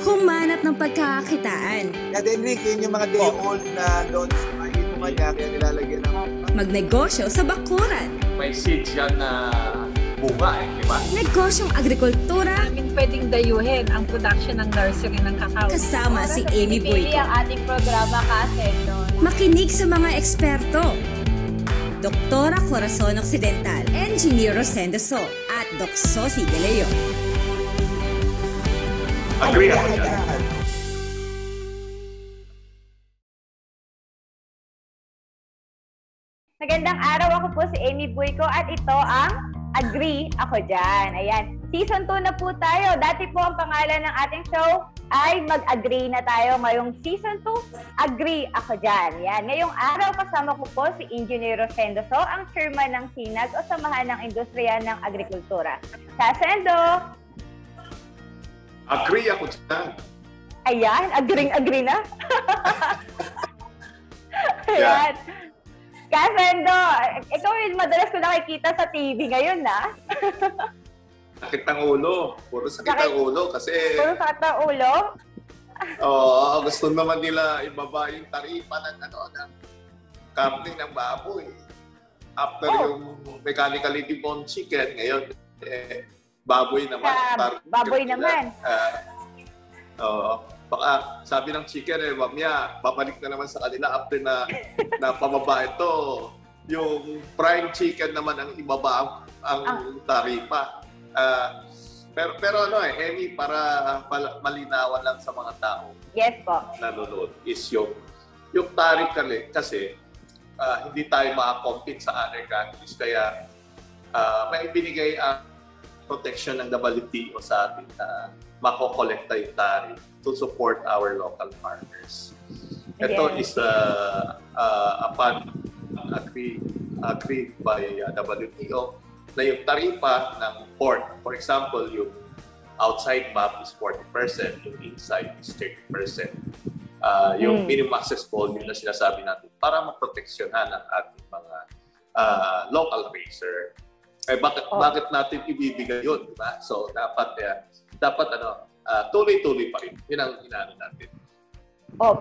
humanap ng pagkakakitaan, Kaya Enrique, yun yung mga day old na loans na inuman niya, kaya nilalagyan ng magnegosyo sa bakuran, May seeds yan na bunga eh, di ba? negosyong agrikultura, namin pwedeng dayuhin ang production ng nursery ng kakao. kasama si Amy Pinipili Boyko. ang ating programa kasi no. Makinig sa mga eksperto. Doktora Corazon Occidental, Engineer Rosendo Sol, at Doc Sosi De Leon. Agree. Magandang araw ako po si Amy Buйko at ito ang Agree Ako Dyan. Ayan, season 2 na po tayo. Dati po ang pangalan ng ating show ay Mag-Agree na tayo. Ngayong season 2, Agree Ako Dyan. Yan. Ngayong araw kasama ko po si Engineer Rosendo So, ang chairman ng SINAG o Samahan ng Industriya ng Agrikultura. Sasendo! Agree ako dyan. Ayan, agring-agree na. Yeah. Ayan. Kasendo, ikaw yung madalas ko nakikita sa TV ngayon, na? Sakit ng ulo. Puro sakit Sakit. ng ulo kasi Puro sakit ng ulo. oh, gusto naman nila ibaba yung taripa ng ano ng karne ng baboy. After Oh. yung mechanically deboned chicken, ngayon eh, baboy naman. Sa Target baboy nila. naman. Ah, Oo. baka sabi ng chicken eh, mamaya babalik na naman sa kanila after na na pababa ito. Yung prime chicken naman ang ibaba ang, ang Ah. taripa. Ah, pero pero ano eh, Emmy, para malinawan lang sa mga tao Yes po. nanonood is yung yung tariff kasi, kasi ah, hindi tayo makakompete sa other countries kaya ah, may binigay ang protection ng WTO sa atin na makokolekta yung tariff to support our local farmers. Ito is uh, uh, upon agreed, agreed by uh, WTO na yung taripa ng port, for example, yung outside map is 40%, yung inside is 30%. Uh, yung Mm. minimum access volume na sinasabi natin para maproteksyonan ang ating mga uh, local racer. Eh, bakit, Oh. bakit natin ibibigay yun, di ba? So, dapat, eh, dapat ano, uh, tuloy-tuloy pa rin. Yun ang inaano natin. Oh.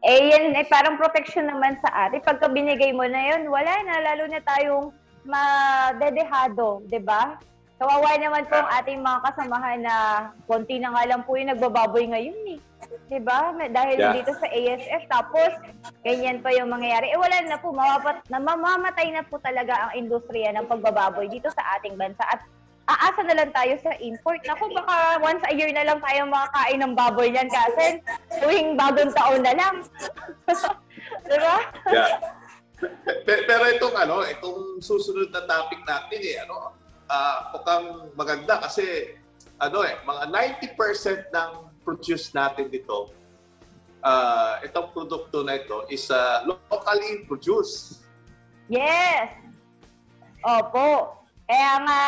Eh, yan, eh, parang protection naman sa atin. Pagka binigay mo na yun, wala na. Lalo na tayong madedehado, di ba? Kawawa naman po ang ating mga kasamahan na konti na nga lang po yung nagbababoy ngayon eh. Di ba? Dahil Yeah. dito sa ASF. Tapos, ganyan pa yung mangyayari. Eh, wala na po. Mamapat, namamatay na po talaga ang industriya ng pagbababoy dito sa ating bansa. At aasa na lang tayo sa import. Naku, baka once a year na lang tayo makakain ng baboy niyan kasi tuwing bagong taon na lang. Di ba? Yeah. Pe- Pero itong ano, itong susunod na topic natin eh, ano, ah mukhang maganda kasi ano eh, mga 90% ng produce natin dito, ah itong produkto na ito is ah, locally produced. Yes! Opo. Kaya nga,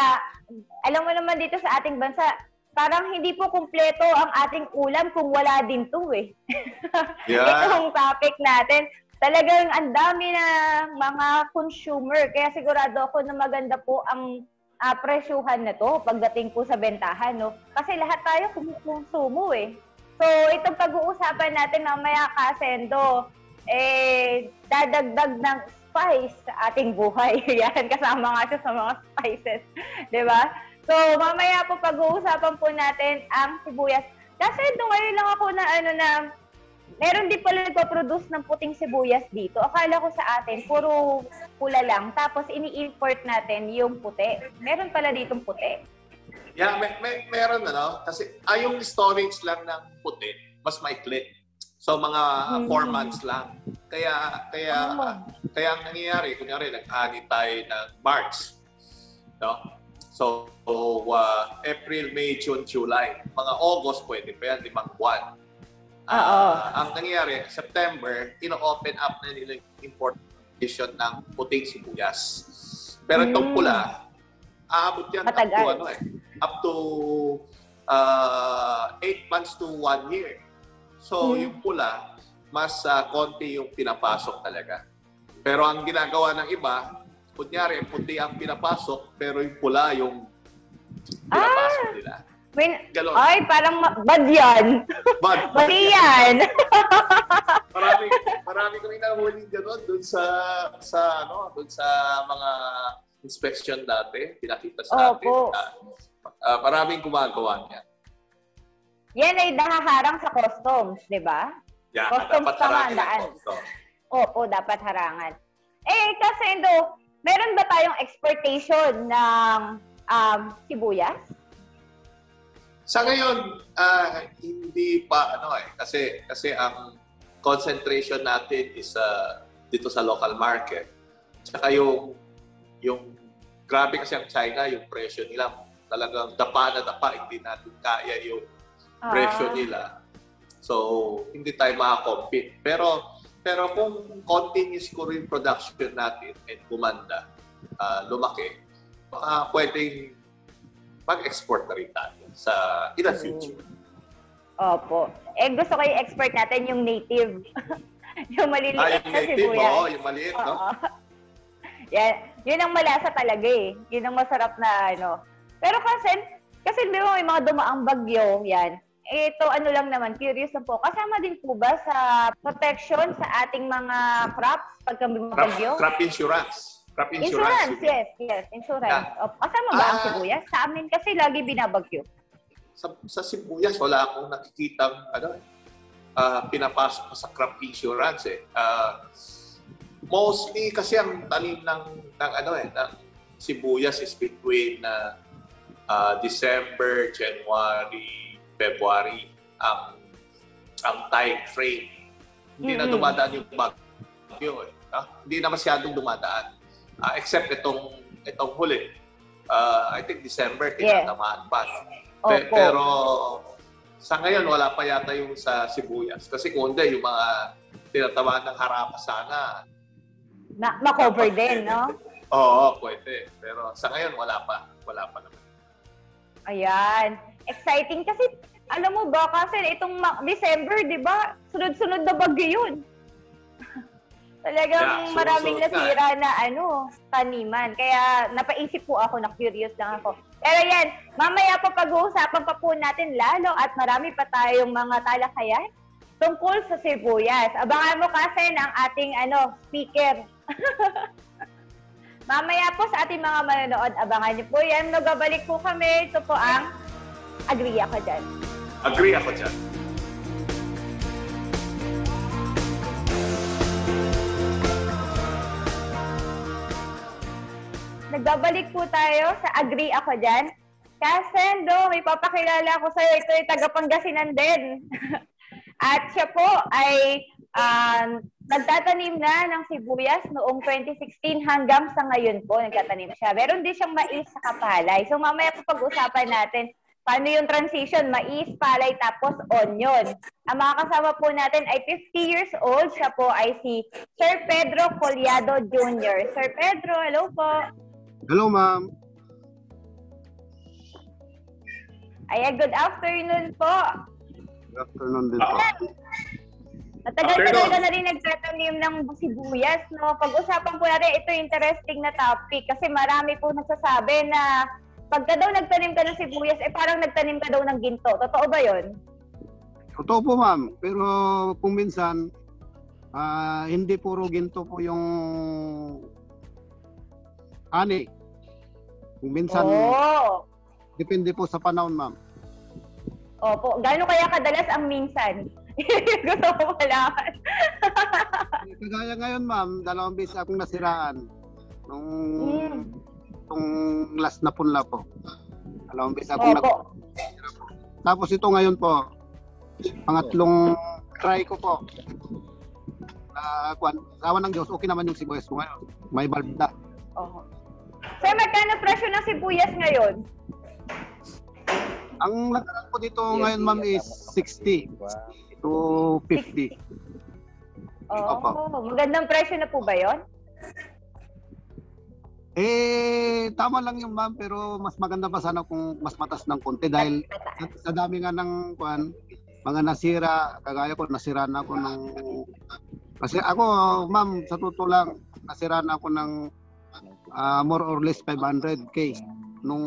alam mo naman dito sa ating bansa, parang hindi po kumpleto ang ating ulam kung wala din to eh. Yeah. Itong topic natin. Talagang ang dami na mga consumer. Kaya sigurado ako na maganda po ang presyuhan na to pagdating po sa bentahan. No? Kasi lahat tayo kumukonsumo eh. So, itong pag-uusapan natin mamaya kasendo, eh, dadagdag ng spice sa ating buhay. Yan, kasama nga siya sa mga spices. Ba? So, mamaya po pag-uusapan po natin ang sibuyas. Kasi doon ngayon lang ako na ano na, meron din pala nagpa-produce ng puting sibuyas dito. Akala ko sa atin, puro pula lang. Tapos ini-import natin yung puti. Meron pala ditong puti. Yeah, may, may, meron ano, kasi ay yung storage lang ng puti, mas maikli. So mga 4 Hmm. months lang. Kaya kaya Oh. kaya ang nangyayari, kunyari nag-ani tayo ng March. No? So, uh, April, May, June, July. Mga August pwede pa yan, limang buwan. Ah, Oo. ang nangyayari, September, ino-open up na nila yung importation ng puting sibuyas. Pero itong Mm. pula, aabot yan up to Matagal. ano eh, up to uh, 8 months to 1 year. So, Mm. yung pula, mas ah, konti yung pinapasok talaga. Pero ang ginagawa ng iba, kunyari, puti ang pinapasok, pero yung pula yung pinapasok Ah! nila. Min- Galon. Ay, parang ma- bad yan. Bad. Mali yan. marami marami kami nahuli gano'n doon sa sa ano, doon sa mga inspection dati, pinakita sa atin. Opo. Ah, ah, maraming gumagawa niya. Yan ay nahaharang sa customs, di ba? Yan, Customs dapat tama, harangin ang daan. custom. Opo, dapat harangan. Eh, kasi do, meron ba tayong exportation ng um, sibuyas? Sa ngayon, ah, hindi pa ano eh kasi kasi ang concentration natin is ah, dito sa local market. Tsaka yung yung grabe kasi ang China, yung presyo nila talagang dapa na dapa, hindi natin kaya yung presyo Ah. nila. So, hindi tayo makakompete. Pero pero kung continuous ko rin production natin and kumanda, ah, lumaki, baka pwedeng mag-export na rin tayo sa in the Mm. future. Opo. Eh, gusto ko yung export natin yung native. yung maliliit Ah, yung na native, sibuyas. oo, yung maliit, no? Oo. Yan, yun ang malasa talaga eh. Yun ang masarap na ano. Pero kasi, kasi di ba may mga dumaang bagyo, yan. Ito ano lang naman, curious lang po. Kasama din po ba sa protection sa ating mga crops pagka mga Crop, bagyo? crop insurance. Crop insurance. Insurance, yes, yes, insurance. Yeah. O, kasama ba ang Ah. sibuyas? Sa amin kasi lagi binabagyo. Sa, sa sibuyas, wala akong nakikitang ano, ah, pinapasok sa crop insurance eh. Ah, mostly kasi ang tanim ng, ng ano eh, ng sibuyas is between na December, January, February ang ang time frame. Hindi na Mm. dumadaan yung bagyo eh. Ah, hindi na masyadong dumadaan. Ah, except itong itong huli. Ah, I think December tinatamaan pa. Pe- Opo. pero sa ngayon wala pa yata yung sa sibuyas kasi kung hindi yung mga tinatamaan ng harapa sana. Na, ma-cover din, no? Oo, pwede. Pero sa ngayon wala pa. Wala pa naman. Ayan. Exciting kasi, alam mo ba, kasi itong December, di ba? Sunod-sunod na bagyo yun. Talagang Yeah, maraming sunod-sunod nasira na ano, taniman. Kaya napaisip po ako, na-curious lang ako. Pero yan, mamaya pa pag-uusapan pa po natin lalo at marami pa tayong mga talakayan tungkol sa sibuyas. Abangan mo kasi ng ating ano, speaker. Mamaya po sa ating mga manonood, abangan niyo po yan. Nagabalik po kami. Ito po ang Agree ako dyan. Agree ako dyan. Nagbabalik po tayo sa Agree Ako Dyan. Kasendo, may papakilala ko sa'yo. Ito ay taga Pangasinan din. At siya po ay um, nagtatanim na ng sibuyas noong 2016 hanggang sa ngayon po nagtatanim siya. Meron din siyang mais sa kapalay. So mamaya po pag-usapan natin paano yung transition, mais, palay, tapos onion. Ang mga kasama po natin ay 50 years old. Siya po ay si Sir Pedro Collado Jr. Sir Pedro, hello po. Hello, ma'am. Ayan, good afternoon po. Good afternoon din po. Matagal-tagal Afternoon. ka na rin nagtatanim ng sibuyas, no? Pag-usapan po natin, ito interesting na topic kasi marami po nagsasabi na pagka daw nagtanim ka ng sibuyas, eh parang nagtanim ka daw ng ginto. Totoo ba yon? Totoo po, ma'am. Pero kung minsan, ah, hindi puro ginto po yung ani. Kung minsan, Oo. depende po sa panahon, ma'am. Opo. Gaano kaya kadalas ang minsan? Gusto ko malaman. Kagaya ngayon, ma'am, dalawang beses akong nasiraan. Nung, Mm. nung last na punla po. Dalawang beses akong nag- Opo. Tapos ito ngayon po, pangatlong try ko po. Uh, kwan, sawa ng Diyos, okay naman yung sibuyas ko ngayon. May bulb na. Sir, magkano presyo ng sibuyas ngayon? Ang nagkaroon ko dito ngayon, ma'am, is 60 to 50. Opo. Oh, magandang presyo na po ba yon? Eh, tama lang yung ma'am, pero mas maganda pa sana kung mas matas ng konti dahil sa dami nga ng kwan, mga nasira, kagaya ko, nasira na ako ng... Kasi ako, ma'am, sa totoo lang, nasira na ako ng ah, more or less 500k nung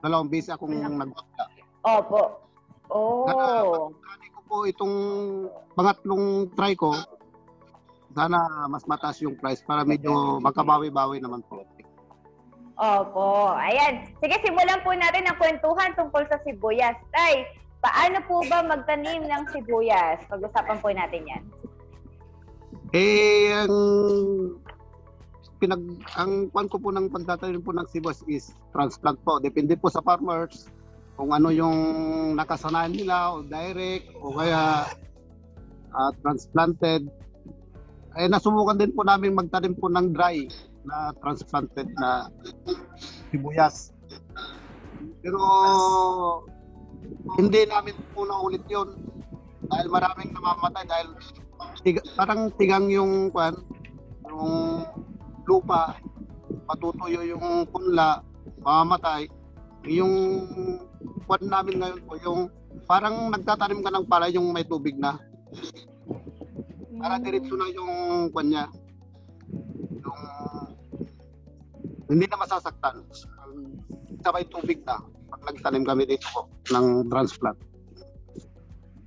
dalawang beses akong nagbabla. Opo. Oh. Kani ko po itong pangatlong try ko, sana mas mataas yung price para medyo magkabawi-bawi naman po. Opo. Ayan. Sige, simulan po natin ang kwentuhan tungkol sa sibuyas. Tay, paano po ba magtanim ng sibuyas? Pag-usapan po natin yan. Eh, ang pinag ang kwan ko po ng pagtatanim po ng sibuyas is transplant po. Depende po sa farmers kung ano yung nakasanayan nila o direct o kaya ah, transplanted. Eh, nasubukan din po namin magtanim po ng dry na transplanted na sibuyas. Pero hindi namin po naulit yun dahil maraming namamatay dahil tiga, parang tigang yung kwan, yung lupa, patutuyo yung punla, mamamatay. Yung kwan namin ngayon po, yung parang nagtatanim ka ng palay yung may tubig na. Para diretso na yung kwan niya. Yung hindi na masasaktan. Sabay tubig na pag nagtanim kami dito po ng transplant.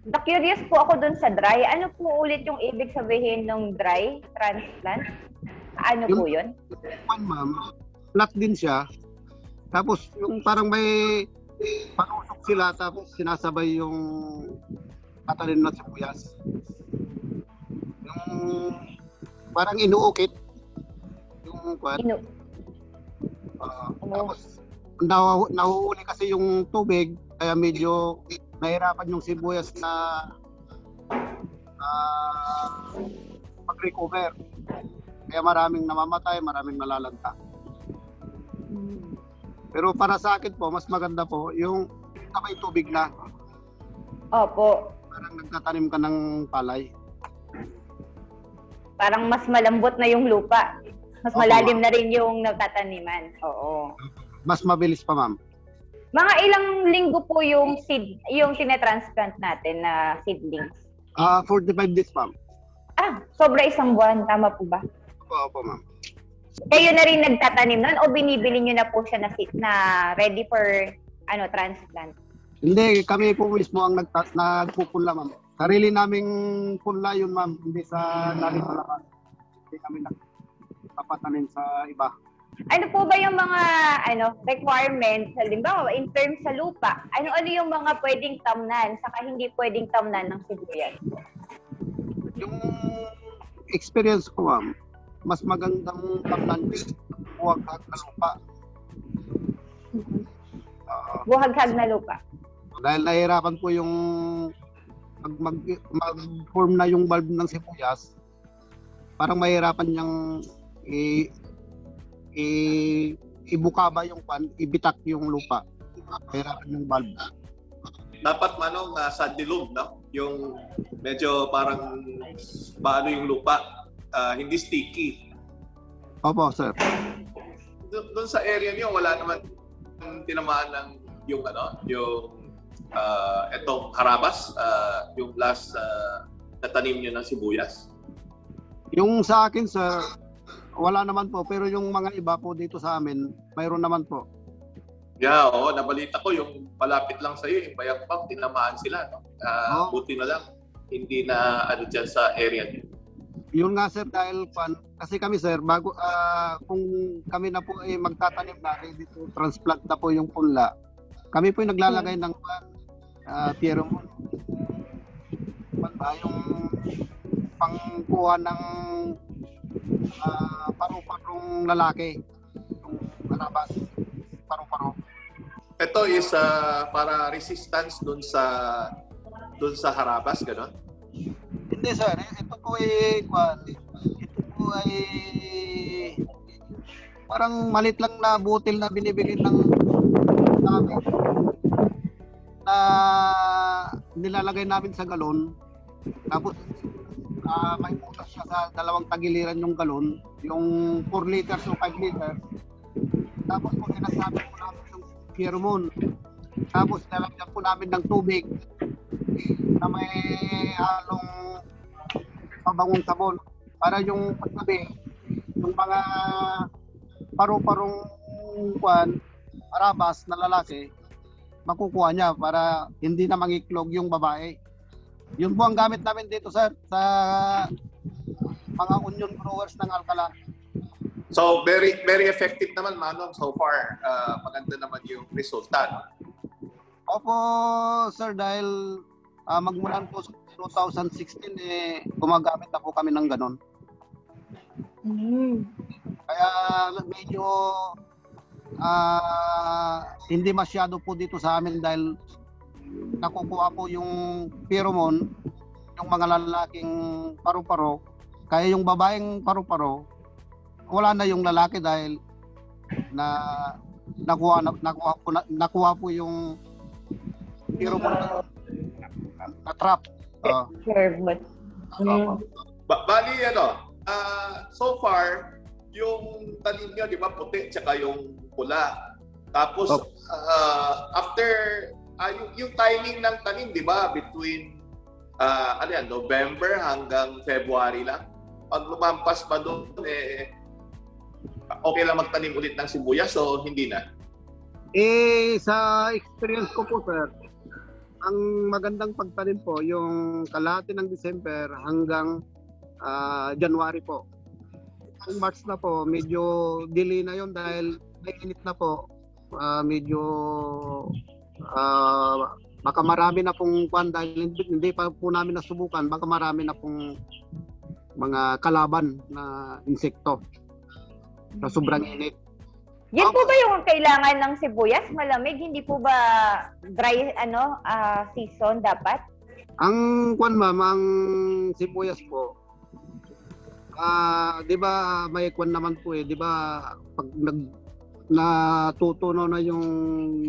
Na-curious po ako dun sa dry. Ano po ulit yung ibig sabihin ng dry transplant? Ano po yun? Kwan ma'am, flat din siya. Tapos yung parang may panusok sila tapos sinasabay yung tatanim na sibuyas. Yung parang inuukit yung kwan. Inu ah, Oo. tapos nahu- nahuhuli kasi yung tubig kaya medyo nahirapan yung sibuyas na ah, mag-recover. Kaya maraming namamatay, maraming nalalanta. Pero para sa akin po, mas maganda po yung sabay tubig na. Opo. Parang nagtatanim ka ng palay. Parang mas malambot na yung lupa. Mas Opo, malalim na rin yung nagtataniman. Oo. Mas mabilis pa ma'am. Mga ilang linggo po yung seed, yung tinetransplant natin na seedlings. Ah, 45 days ma'am. Ah, sobra isang buwan. Tama po ba? Opo, opo ma'am. Kayo na rin nagtatanim nun o binibili nyo na po siya na, na ready for ano transplant? Hindi, kami po mismo ang nagta- nagpupunla ma'am. Sarili naming punla yun ma'am, hindi sa nalit sa lakas. Hindi kami nagpapatanim sa iba. Ano po ba yung mga ano requirements, halimbawa in terms sa lupa? Ano-ano yung mga pwedeng tamnan saka hindi pwedeng tamnan ng sibuyas? Yung experience ko ma'am, mas magandang tamnan huwag na lupa. Ah, Buhaghag na lupa. dahil nahihirapan po yung mag, mag, mag-form na yung bulb ng sibuyas, parang mahirapan niyang i, i, ibukaba yung pan, ibitak yung lupa. Mahirapan yung bulb. Dapat manong uh, sa dilog, no? Yung medyo parang paano yung lupa, ah, hindi sticky. Opo, sir. Doon doon sa area niyo wala naman tinamaan ng yung ano, yung ah, etong harabas, ah, yung last uh, natanim niyo ng sibuyas. Yung sa akin, sir, wala naman po. Pero yung mga iba po dito sa amin, mayroon naman po. Yeah, oo, nabalita ko yung malapit lang sa iyo, yung Bayakbang, tinamaan sila, no? Ah, Oo. buti na lang hindi na ano diyan sa area niyo. Yun nga sir dahil pan kasi kami sir bago ah, kung kami na po ay magtatanim na ready to transplant na po yung punla. Kami po yung naglalagay ng uh, pheromone. Pan ba yung pangkuha ng ah, paru-parong lalaki. Yung malabas paru-paro. Ito is ah, para resistance doon sa doon sa harabas, gano'n? Hindi sir, ito po ay ito po ay parang malit lang na butil na binibigay ng namin na nilalagay namin sa galon. Tapos ah, may butas siya sa dalawang tagiliran yung galon. Yung 4 liters o 5 liters. Tapos po sinasabi po namin yung pheromone tapos nilagyan po namin ng tubig na may halong pabangong sabon para yung paggabi yung mga paru-parong kwan arabas na lalaki makukuha niya para hindi na mangiklog yung babae. Yun po ang gamit namin dito sir sa mga onion growers ng Alcala. So, very very effective naman, Manong, so far. Ah, maganda naman yung resulta. Opo sir dahil ah, magmulan po sa 2016 eh gumagamit na po kami ng ganon. Mm. Kaya medyo ah, hindi masyado po dito sa amin dahil nakukuha po yung pheromone yung mga lalaking paru-paro kaya yung babaeng paru-paro wala na yung lalaki dahil na nakuha na, nakuha po na, nakuha po yung pheromone na, na trap Ah, Sure, but... Mm. Ba- bali, ano, ah, so far, yung tanim nyo, di ba, puti, tsaka yung pula. Tapos, Opo. ah, after, ah, yung, yung timing ng tanim, di ba, between, ah, ano yan, November hanggang February lang. Pag lumampas pa doon, eh, okay lang magtanim ulit ng sibuyas, so hindi na. Eh, sa experience ko po, sir, ang magandang pagtanim po, yung kalahati ng December hanggang ah, January po. Kung March na po, medyo delay na yon dahil mainit na po. Ah, medyo ah, baka marami na pong kwan dahil hindi, hindi pa po namin nasubukan, baka marami na pong mga kalaban na insekto sa sobrang init. Yan po ba yung kailangan ng sibuyas? Malamig? Hindi po ba dry ano ah, season dapat? Ang kwan ma'am, ang sibuyas po, ah, 'di ba may kwan naman po eh, 'di ba pag nag natutunaw na yung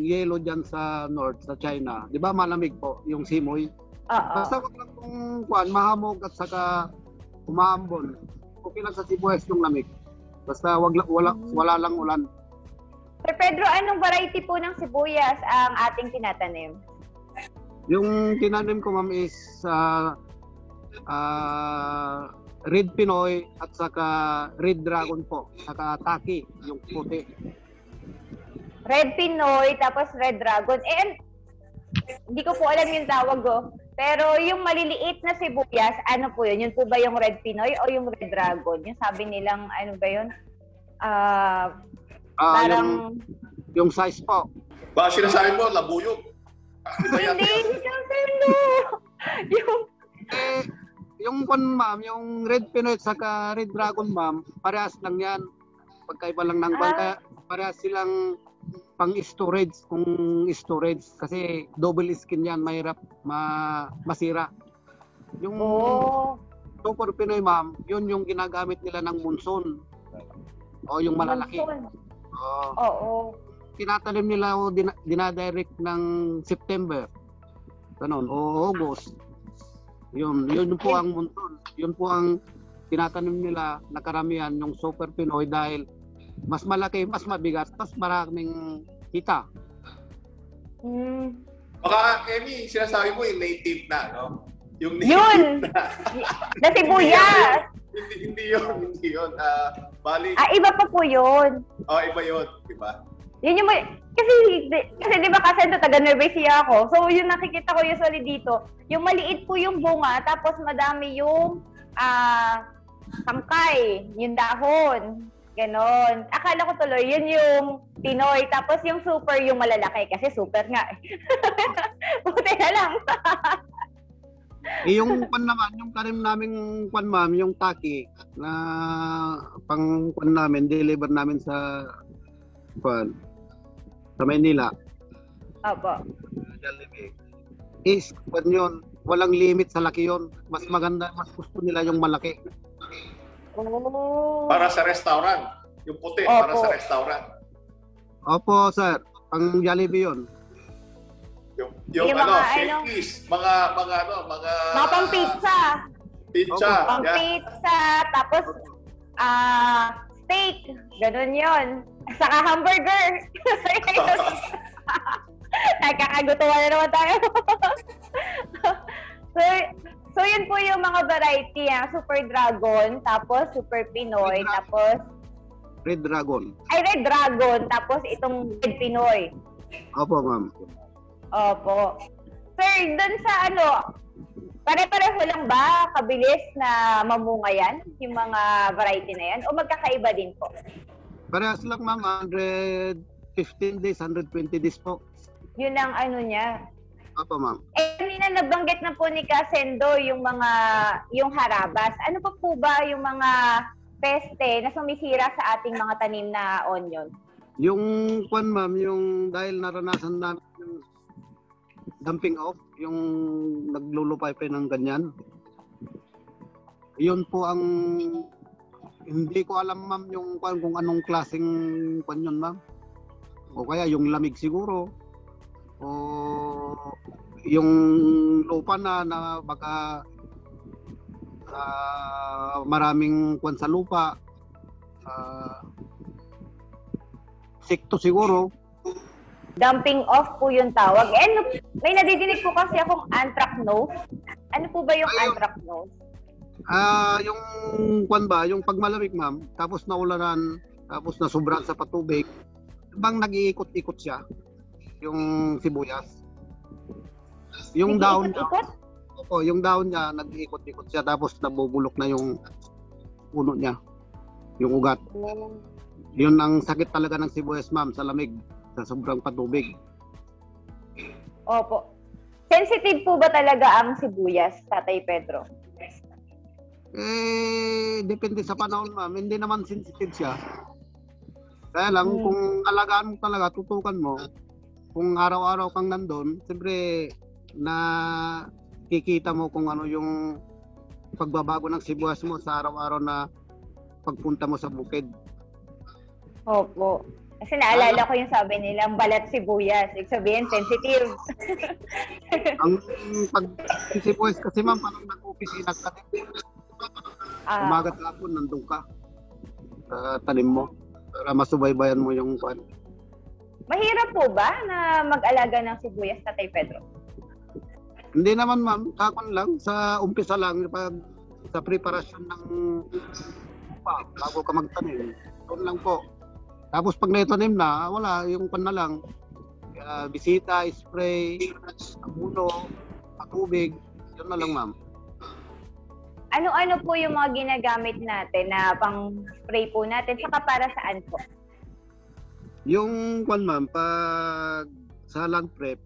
yellow diyan sa north sa China, 'di ba malamig po yung simoy. Oo. Basta wag lang kung kwan mahamog at saka umaambon. Okay lang sa sibuyas yung lamig. Basta wag wala, wala lang ulan. Sir Pedro, anong variety po ng sibuyas ang ating tinatanim? Yung tinanim ko ma'am is ah, ah, Red Pinoy at saka Red Dragon po. Saka Taki, yung puti. Red Pinoy, tapos Red Dragon. Eh, an- hindi ko po alam yung tawag ko. Pero yung maliliit na sibuyas, ano po yun? Yun po ba yung Red Pinoy o yung Red Dragon? Yung sabi nilang, ano ba yun? Ah, Ah, yung, parang... yung size po. Ba, sinasabi mo, labuyog. Hindi, hindi siya no. yung... Eh, yung kwan ma'am, yung Red Pinoy at saka Red Dragon ma'am, parehas lang yan. Pagkaiba lang ng kwan. Ah. Parehas silang pang storage kung storage kasi double skin yan mahirap ma masira yung Oh. Super Pinoy ma'am yun yung ginagamit nila ng monsoon o yung malalaki Monsoon. Oo. Oo. tinatanim nila o din, dinadirect ng September. Ganon, o August. Yun, yun po ang monsoon. Yun po ang tinatanim nila na karamihan yung Super Pinoy dahil mas malaki, mas mabigat, mas maraming kita. Hmm. Baka, Emmy, sinasabi mo yung native na, no? Yung Yun! Na sibuyas! hindi, hindi yun, hindi yun. Ah, bali, Ah, iba pa po yun. oh, iba yun, di ba? Yun yung may- kasi di- kasi di ba kasi ito taga Nueva Ecija ako. So yung nakikita ko usually dito, yung maliit po yung bunga tapos madami yung ah tangkay, yung dahon. Ganon. Akala ko tuloy, yun yung Pinoy. Tapos yung super, yung malalaki. Kasi super nga. eh. Buti na lang. Eh yung kwan naman, yung tanim naming kwan ma'am, yung taki na pang kwan namin, deliver namin sa kwan sa Maynila. Opo. Jollibee. Is, kwan yun, walang limit sa laki yun. Mas maganda, mas gusto nila yung malaki. Oh. Para sa restaurant. Yung puti, Opo. para sa restaurant. Opo, sir. Ang Jollibee yun. Yung, yung, Yung ano, mga shake ano- mga, mga, ano, mga... Mga pang pizza. Pizza, Pang yeah. pizza. Tapos, ah, steak. Ganon yun. Saka hamburger. Nagkakagutuwa na naman tayo. so, so yun po yung mga variety. Ah. Super Dragon, tapos Super Pinoy, Red tapos Red Dragon. ay Red Dragon, tapos itong Red Pinoy. Opo, ma'am. Opo. Sir, dun sa ano, pare-pareho lang ba kabilis na mamunga yan, yung mga variety na yan? O magkakaiba din po? Parehas lang ma'am, 115 days, 120 days po. Yun ang ano niya. Opo ma'am. Eh, kanina nabanggit na po ni Kasendo yung mga, yung harabas. Ano pa po ba yung mga peste na sumisira sa ating mga tanim na onion? Yung kwan ma'am, yung dahil naranasan namin yung dumping off, yung naglulupay pa ng ganyan. Yun po ang hindi ko alam ma'am yung kung anong klaseng kwan yun ma'am. O kaya yung lamig siguro. O yung lupa na na baka ah, maraming kwan sa lupa. Ah, sikto siguro. Dumping off po yung tawag. Eh, may nadidinig po kasi akong anthracnose. Ano po ba yung Ayaw. anthracnose? Ah, yung kwan ba, yung pagmalamig ma'am, tapos naulanan, tapos nasubran sa patubig, bang nag-iikot-ikot siya yung sibuyas. Yung daon niya, opo, yung daon niya nag-iikot-ikot siya tapos nabubulok na yung puno niya, yung ugat. Yun ang sakit talaga ng sibuyas ma'am sa lamig, sa sobrang patubig. Opo. Sensitive po ba talaga ang sibuyas, Tatay Pedro? Eh, depende sa panahon ma'am. Hindi naman sensitive siya. Kaya lang, Hmm. kung alagaan mo talaga, tutukan mo, kung araw-araw kang nandun, siyempre, na kikita mo kung ano yung pagbabago ng sibuyas mo sa araw-araw na pagpunta mo sa bukid. Opo. Kasi naalala ko yung sabi nilang balat sibuyas. Ibig sabihin, sensitive. Ang pag sibuyas kasi ma'am, parang nag-opisina ka din. Ah, Umagat hapon, nandun ka sa tanim mo para masubaybayan mo yung kwan. mahirap po ba na mag-alaga ng sibuyas, Tatay Pedro? Hindi naman ma'am, kakon lang sa umpisa lang pag sa preparasyon ng lupa bago ka magtanim. Doon lang po. Tapos pag naitanim na, wala, yung pan na lang. Ah, bisita, spray, abuno, patubig, yun na lang ma'am. Ano-ano po yung mga ginagamit natin na pang spray po natin? Saka para saan po? Yung kwan ma'am, pag sa land prep,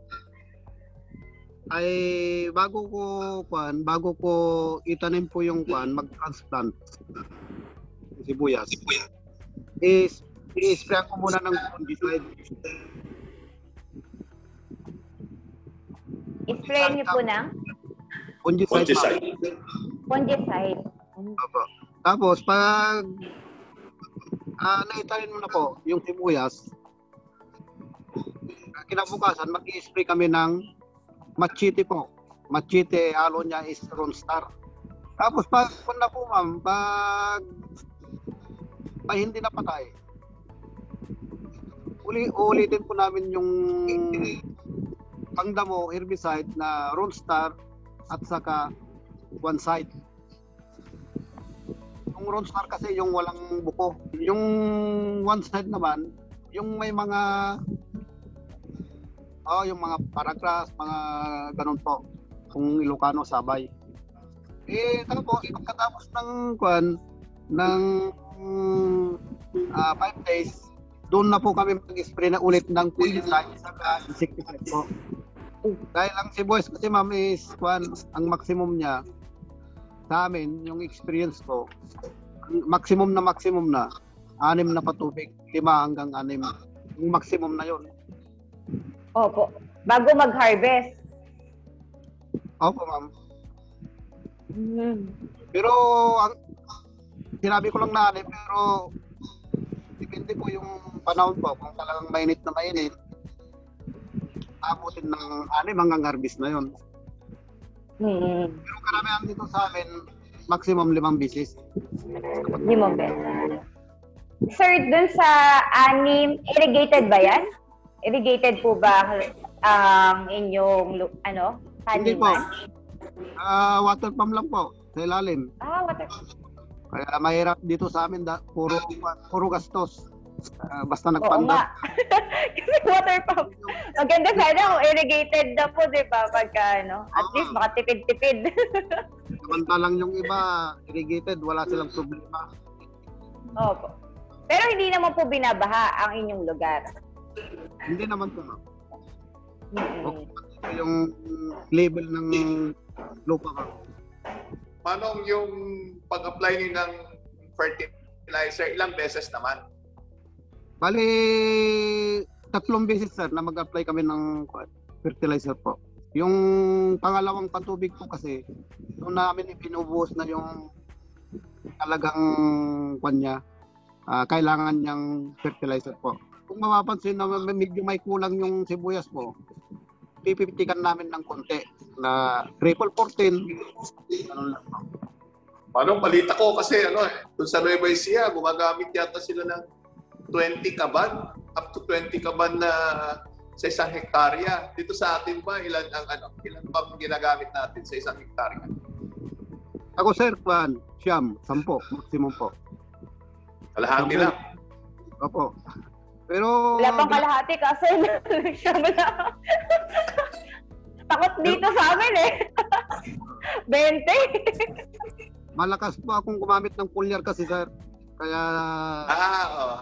ay bago ko kwan, bago ko itanim po yung kwan, mag-transplant yung sibuyas. Is i-spray ko muna ng fungicide. Spray niyo po ng Fungicide. Fungicide. fungicide. Opo. Tapos pag ah naitanim mo na po yung sibuyas, kinabukasan mag-i-spray kami ng machete po. Machete, alo niya is Ronstar. Tapos pag kung na po ma'am, pag pag hindi na patay, uli ulitin po namin yung pangdamo herbicide na Ronstar at saka one side. Yung Ronstar kasi yung walang buko. Yung one side naman, yung may mga oh, yung mga paragraphs, mga ganun po. Kung Ilocano sabay. Eh, tapos, pagkatapos ng kwan, ng ah, five days, doon na po kami mag-spray na ulit ng fungicide saka insecticide po. Dahil ang sibuyas kasi ma'am is kwan, ang maximum niya sa amin, yung experience ko, maximum na maximum na, anim na patubig, lima hanggang anim. Yung maximum na yon. Opo. Bago mag-harvest. Opo ma'am. Mm. Pero ang sinabi ko lang na anim, pero depende po yung panahon po. Kung talagang mainit na mainit, abutin ng anim hanggang harvest na yon. Mm. Pero karamihan dito sa amin, maximum limang bisis. Mo bet. Sir, dun sa anim, irrigated ba yan? Irrigated po ba ang inyong lu- ano, Hindi po. taniman? Ah, water pump lang po sa ilalim. Ah, water. Kaya mahirap dito sa amin da, puro puro gastos. Ah, basta Oo nagpanda. nga. Kasi water pump. Maganda sana kung irrigated na po, di ba? Pagka, ano, at Oo. least makatipid-tipid. Samantalang yung iba, irrigated, wala silang problema. Opo. Pero hindi naman po binabaha ang inyong lugar. Hindi naman po. Ito yung label ng lupa, ma'am. Paano yung pag-apply niyo ng fertilizer, ilang beses naman? Bali, tatlong beses sir na mag-apply kami ng fertilizer po. Yung pangalawang patubig po kasi, doon namin ibinubuhos na yung talagang kanya, ah, kailangan niyang fertilizer po. Kung mapapansin na medyo may kulang yung sibuyas po, pipipitikan namin ng konti na triple 14. Ganun lang po. Paano balita ko kasi ano eh, dun sa Nueva Ecija, gumagamit yata sila ng 20 kaban, up to 20 kaban na sa isang hektarya. Dito sa atin ba, ilan ang ano, ilan bang ginagamit natin sa isang hektarya? Ako sir, kwan, siyam, sampo, maximum po. Kalahati lang. Opo. Pero Wala pang kalahati kasi siya wala. Takot dito sa amin eh. 20. malakas po akong gumamit ng pulyar kasi sir. Kaya Ah, oo.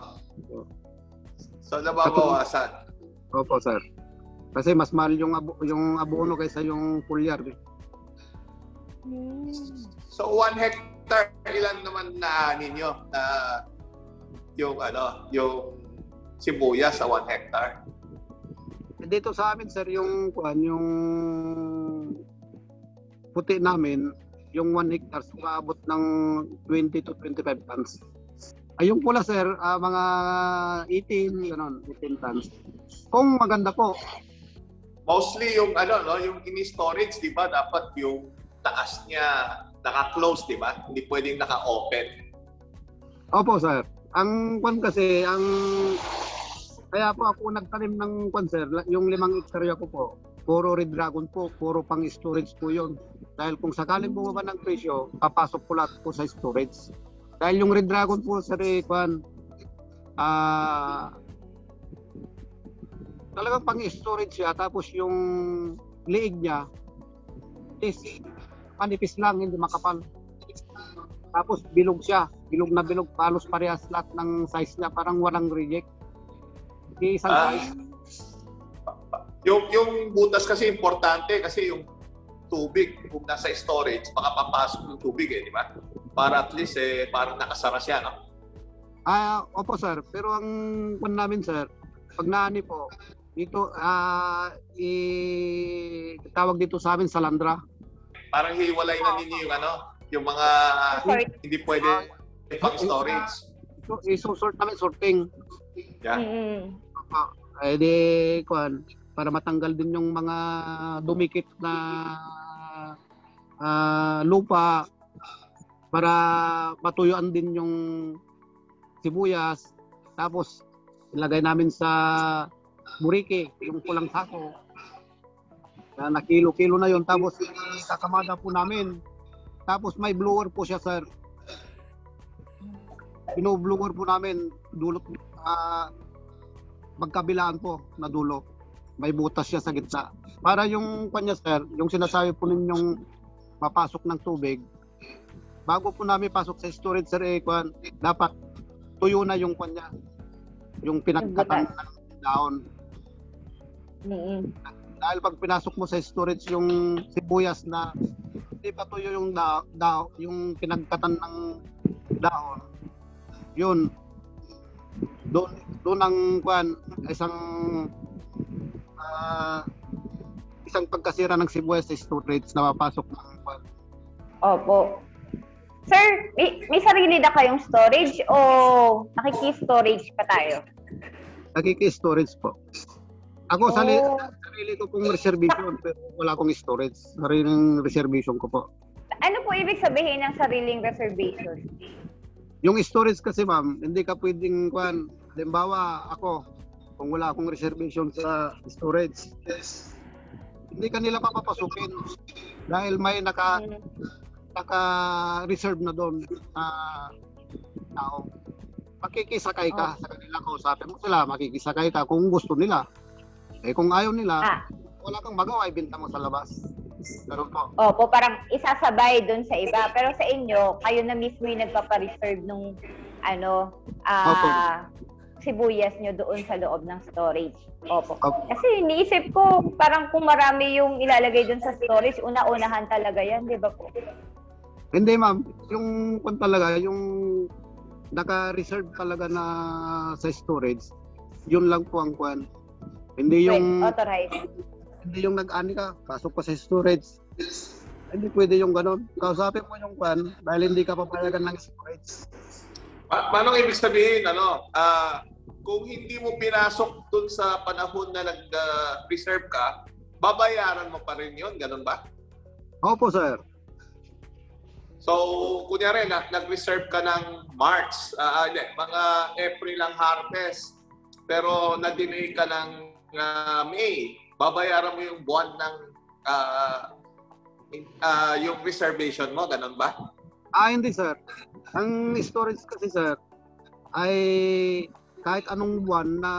So, nababawasan. opo sir. Kasi mas mahal yung abo, yung abono kaysa yung pulyar. eh. So, one hectare, ilan naman na ninyo na yung ano, yung sibuyas sa one hectare? Dito sa amin sir yung kuan yung puti namin yung 1 hectares umaabot ng 20 to 25 tons. Ay yung pula sir, ah, mga 18 ganun, 18 tons. Kung maganda po, Mostly yung ano, no, yung ini-storage, di ba, dapat yung taas niya naka-close, di ba? Hindi pwedeng naka-open. Opo, sir. Ang kwan kasi, ang kaya po ako nagtanim ng kwan, sir, yung limang hektarya ko po, puro red dragon po, puro pang storage po yun. Dahil kung sakaling bumaba ng presyo, papasok po lahat po sa storage. Dahil yung red dragon po, sir, eh, kwan, ah, talagang pang storage siya, tapos yung liig niya, is manipis lang, hindi makapal. Tapos bilog siya. Bilog na bilog. Halos parehas lahat ng size niya. Parang walang reject. Di isang Ah. size. Yung, yung butas kasi importante kasi yung tubig, kung nasa storage, baka papasok yung tubig eh, di ba? Para at least eh, parang nakasara siya, no? Ah, opo sir. Pero ang kwan namin sir, pag naani po, dito, ah, i tawag dito sa amin salandra. Parang hiwalay na ninyo yung ano, yung mga Sorry. hindi pwede pang storage. So, isusort namin sorting. Yeah. Mm-mm. Opo. Eh di, kwan, para matanggal din yung mga dumikit na ah, lupa para matuyuan din yung sibuyas. Tapos ilagay namin sa burike yung pulang sako. Na nakilo-kilo na yon tapos kakamada po namin. Tapos may blower po siya sir. Binoblower po namin. Dulot ah, magkabilaan po na dulo. May butas siya sa gitna. Para yung kanya sir, yung sinasabi po ninyong mapasok ng tubig, bago po namin pasok sa storage sir, eh, kwan, dapat tuyo na yung kanya. Yung pinagkatan ng daon. Mm-mm. Dahil pag pinasok mo sa storage yung sibuyas na hindi pa tuyo yung da, da, yung pinagkatan ng daon, yun, doon doon ang kwan isang ah, isang pagkasira ng sibuyas sa storage na mapasok ng kwan. Opo. Sir, may, may sarili na kayong storage o nakiki-storage pa tayo? Nakiki-storage po. Ako Oh. sarili ko pong reservation pero wala akong storage. Sariling reservation ko po. Ano po ibig sabihin ng sariling reservation? Yung storage kasi ma'am, hindi ka pwedeng kwan. Halimbawa, ako, kung wala akong reservation sa storage, hindi ka nila papapasukin dahil may naka Mm. Naka-reserve na doon na tao. makikisakay ka sa kanila, kausapin mo sila, makikisakay ka kung gusto nila. Eh kung ayaw nila, Ah. wala kang magawa, ibenta mo sa labas. Ganun po. Opo, parang isasabay doon sa iba. Pero sa inyo, kayo na mismo yung nagpapareserve nung ano, ah, sibuyas nyo doon sa loob ng storage. Opo. Opo. Kasi iniisip ko, parang kung marami yung ilalagay doon sa storage, una-unahan talaga yan, di ba po? Hindi ma'am, yung kung talaga, yung naka-reserve talaga na sa storage, yun lang po ang kwan. Hindi yung Well, authorized. hindi yung nag-ani ka, pasok ka sa storage. Hindi pwede yung ganun. Kausapin mo yung kwan dahil hindi ka papayagan ng storage. Pa- paano ibig sabihin, ano, ah, kung hindi mo pinasok dun sa panahon na nag-reserve ka, babayaran mo pa rin yun, ganun ba? Opo sir. So, kunyari, na, nag-reserve ka ng March, hindi, mga April ang harvest, pero na-delay ka ng ah, May, babayaran mo yung buwan ng in- ah, yung reservation mo, ganun ba? Ah, hindi sir. Ang storage kasi sir, ay kahit anong buwan na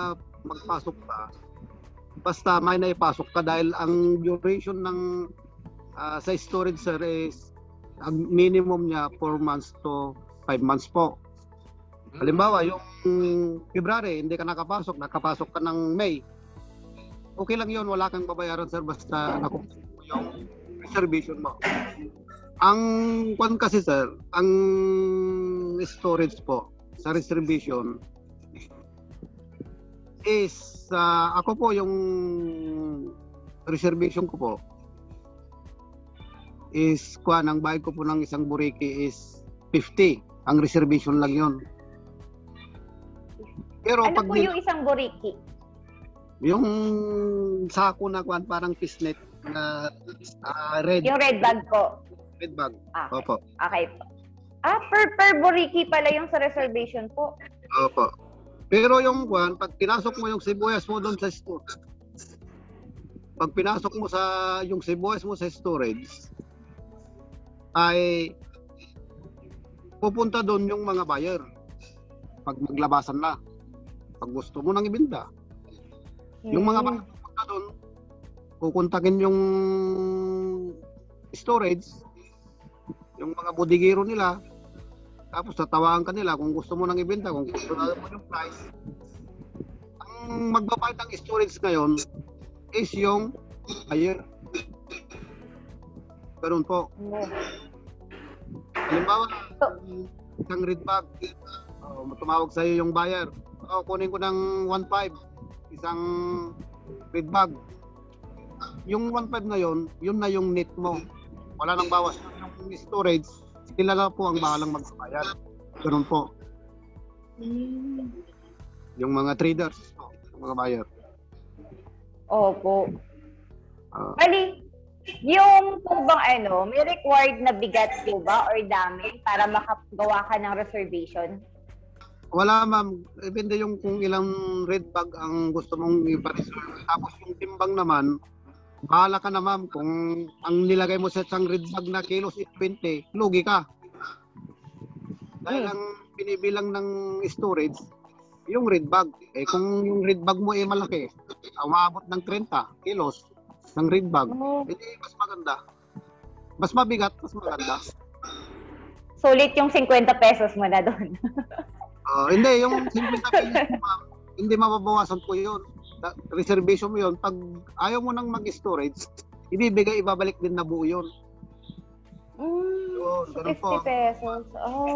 magpasok ka, basta may naipasok ka dahil ang duration ng ah, sa storage sir is ang minimum niya 4 months to 5 months po. Halimbawa, yung February, hindi ka nakapasok, nakapasok ka ng May. Okay lang yun, wala kang babayaran sir basta nakuha mo yung reservation mo. Ang kwan kasi sir, ang storage po sa reservation is ah, ako po yung reservation ko po is kwan ang bayad ko po ng isang buriki is 50 ang reservation lang yon pero Ano pag po yung isang buriki? yung sako na kwan parang fishnet na ah, red Yung red bag po. red bag Ah, opo okay po. Ah, per, per buriki pala yung sa reservation po. Opo. Pero yung kwan, pag pinasok mo yung sibuyas mo doon sa store, pag pinasok mo sa yung sibuyas mo sa storage, ay pupunta doon yung mga buyer. Pag maglabasan na. Pag gusto mo nang ibenta. Yung mga Hmm. buyer pupunta doon, kukontakin yung storage, yung mga bodigero nila, tapos tatawagan ka nila kung gusto mo nang ibenta, kung gusto na mo yung price. Ang magbabayad ng storage ngayon is yung buyer. Ganun po. Hmm. Halimbawa, So- isang red bag, oh, tumawag sa'yo yung buyer. Oh, kunin ko ng 1.5, isang red bag. Yung 1.5 na yon, yun na yung net mo. Wala nang bawas. Yung storage, sila na po ang bahalang magbayad. Ganun po. Hmm. Yung mga traders, yung mga buyer. Opo. Ah, Bali, yung po bang ano, may required na bigat po ba or dami para makagawa ka ng reservation? wala ma'am, depende yung kung ilang red bag ang gusto mong ipa-reserve. Tapos yung timbang naman, bahala ka na ma'am kung ang nilagay mo sa isang red bag na kilos is 20, lugi ka. Dahil ang binibilang ng storage, yung red bag. Eh kung yung red bag mo ay malaki, umabot ng 30 kilos ng red bag, Oh. hindi mas maganda. Mas mabigat, mas maganda. Sulit yung 50 pesos mo na doon. Ah, hindi, yung 50 pesos mo, hindi mababawasan po yun. Reservation mo yun. Pag ayaw mo nang mag-storage, ibibigay, ibabalik din na buo yun. Mm, po. 50 pesos. Oh.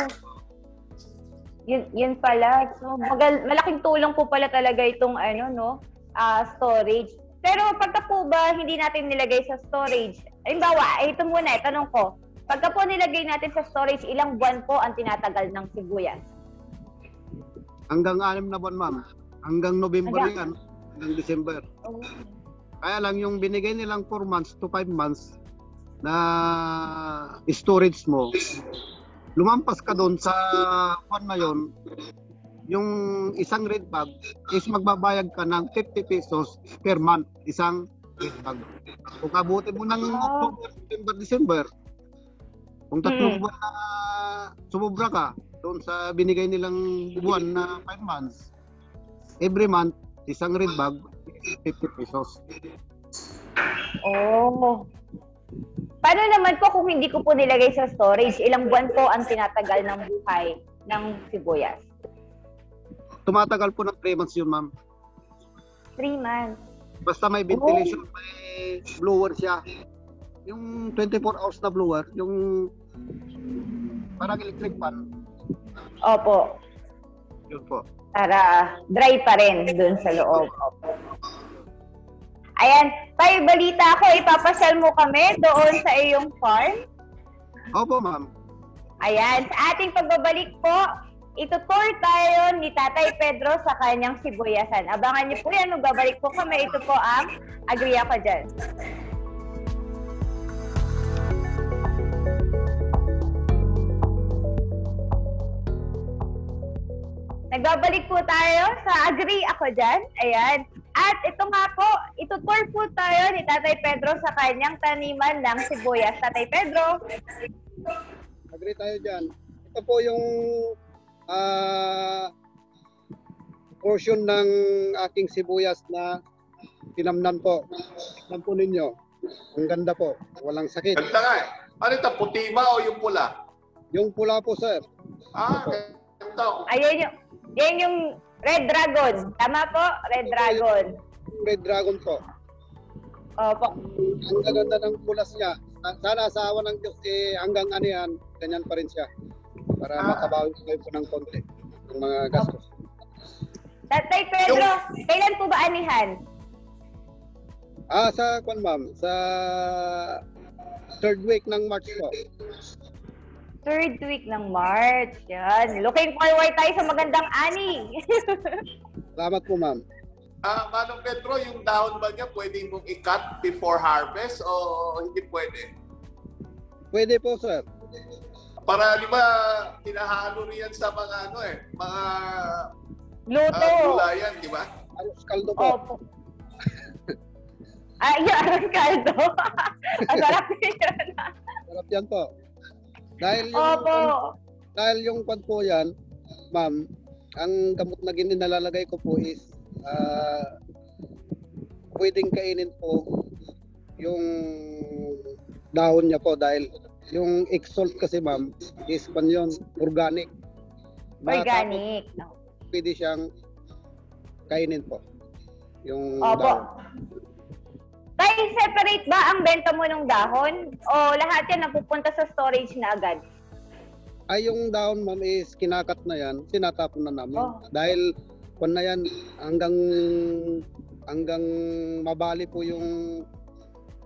Yun, yun pala. So, magal, malaking tulong po pala talaga itong ano, no? ah storage. Pero pagka po ba hindi natin nilagay sa storage, halimbawa, ay ito muna, tanong ko, pagka po nilagay natin sa storage, ilang buwan po ang tinatagal ng sibuyas? Hanggang anim na buwan, ma'am. Hanggang November Hanggang- yan. Hanggang December. Oh. Kaya lang yung binigay nilang 4 months to 5 months na storage mo, lumampas ka doon sa kwan na yon, yung isang red bag is magbabayad ka ng 50 pesos per month, isang red bag. Kung abuti mo ng Ah. October, September, December, kung tatlong Mm. buwan na sumubra ka, doon sa binigay nilang buwan na 5 months. Every month, isang red bag, 50 pesos. Oh. Paano naman po kung hindi ko po nilagay sa storage? Ilang buwan po ang tinatagal ng buhay ng sibuyas? Tumatagal po ng 3 months yun, ma'am. Three months. Basta may ventilation, may blower siya. Yung 24 hours na blower, yung parang electric fan, Opo. yun po. Para dry pa rin dun sa loob. Opo. Ayan. Tay, balita ko, ipapasal mo kami doon sa iyong farm. Opo, ma'am. Ayan. Sa ating pagbabalik po, itutour tayo ni Tatay Pedro sa kanyang sibuyasan. Abangan niyo po yan. Magbabalik po kami. Ito po ang Agree Ako Dyan. Nagbabalik po tayo sa Agree Ako Dyan. Ayan. At ito nga po, itutour po tayo ni Tatay Pedro sa kanyang taniman ng sibuyas. Tatay Pedro, Agree tayo dyan. Ito po yung ah, portion ng aking sibuyas na tinamnan po. Tignan po ninyo. Ang ganda po. Walang sakit. Ganda nga eh. Ano ito, puti ba o yung pula? Yung pula po, sir. Ah, ganda. Ayan yung, yan yung Red Dragon. Tama po? Red Dragon. Yung Red Dragon po. Opo. Ang gaganda ng pulas niya. Sa- Sana sa awa ng Diyos, eh, hanggang ano yan, ganyan pa rin siya. Para Ah. makabawi kayo po ng konti. Yung mga gastos. Tatay Pedro, kailan po ba anihan? Ah, sa kwan ma'am, sa third week ng March po. Third week ng March. Yan. Looking forward tayo sa magandang ani. Salamat po ma'am. Ah, Manong Pedro, yung dahon ba niya pwede mong i-cut before harvest o hindi pwede? Pwede po sir. Para di ba hinahalo riyan sa mga ano eh, mga Luto. uh, gulayan, di ba? Ayos kaldo po. Opo. Ay, aros kaldo. Ang sarap yun. Sarap yan po. Dahil yung, Opo. dahil yung kwan po yan, ma'am, ang gamot na gini nalalagay ko po is ah, pwedeng kainin po yung dahon niya po dahil yung exalt kasi ma'am is pan yun, organic. Matapos Organic. pwede siyang kainin po. Yung Opo. dahon. Tay, separate ba ang benta mo ng dahon? O lahat yan napupunta sa storage na agad? Ay, yung dahon, ma'am, is kinakat na yan. Sinatapon na namin. Oh. Dahil, kung na yan, hanggang, hanggang mabali po yung